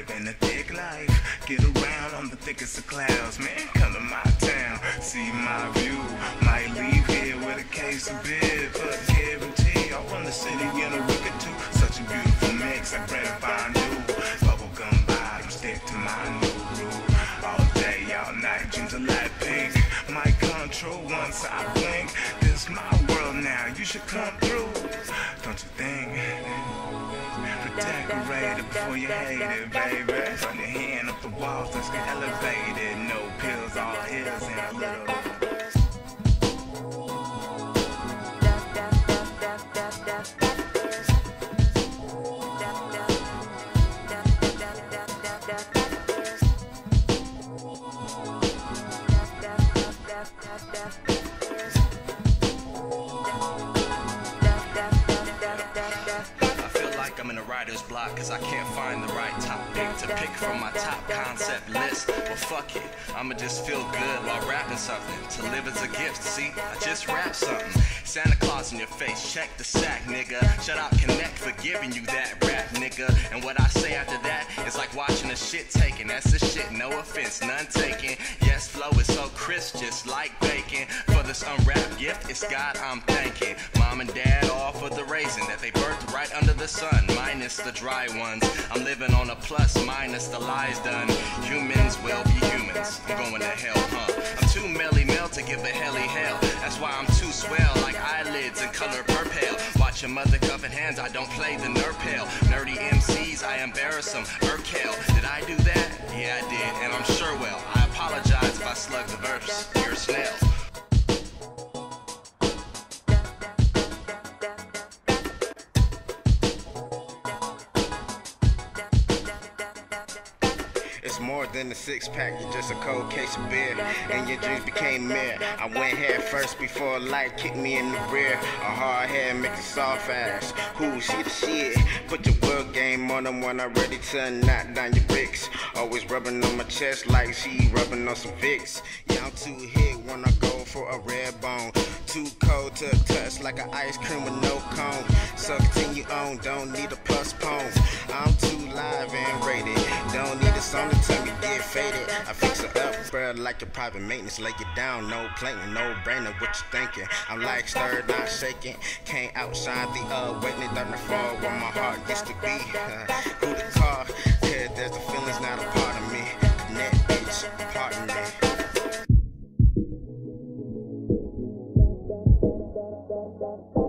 living a thick life. Get around on the thickest of clouds. Man, come to my town. See my view. Might leave here with a case of beer. But guarantee I want the city in a week or two. Such a beautiful mix. I grab find you. Bubble Bubblegum bottom, stick to my new rule. All day, all night, dreams of light pink. My control once I blink. This my world now, you should come through. It before you hate it, baby. Run your hand up the walls, let's get elevated. Writer's block cause I can't find the right topic to pick from my top concept list. But fuck it, I'ma just feel good while rapping something. To live is a gift, see? I just rap something. Santa Claus in your face, check the sack, nigga. Shut up, connect for giving you that rap, nigga. And what I say after that is like watching a shit taken. That's the shit, no offense, none taken. Yes, flow is so crisp, just like bacon. For this unwrapped gift, it's God I'm thanking. Mom and dad all for the raisin that they birthed right under the sun, minus the dry ones. I'm living on a plus, minus the lies done. Humans will be humans. I'm going to hell, huh? I'm too melly mel to give a helly hell. That's why I'm too swell, like eyelids and color purple. Watch your mother cupping hands, I don't play the nerd pale. Nerdy MCs, I embarrass them. Urkel, did I do that? Yeah, I did, and I'm sure well. I apologize if I slug the verse. You're a more than a six pack, you're just a cold case of beer. And your dreams became mere. I went head first before life kicked me in the rear. A hard head makes a soft ass. Who's see the shit? Put your world game on them when I'm ready to knock down your bricks. Always rubbing on my chest like she rubbing on some Vicks. Yeah, I'm too hit when I go for a red bone. Too cold to touch like an ice cream with no cone. So continue on, don't need a postpone. I'm too live and rated. Don't need a song to tell me get faded. I fix it up, bruh, like your private maintenance. Lay it down, no planking, no brainer. What you thinking? I'm like stirred, not shaking. Can't outshine the uh, waiting down the fall where my heart used to be. Who the car? Yeah, there's the feelings not a da, da.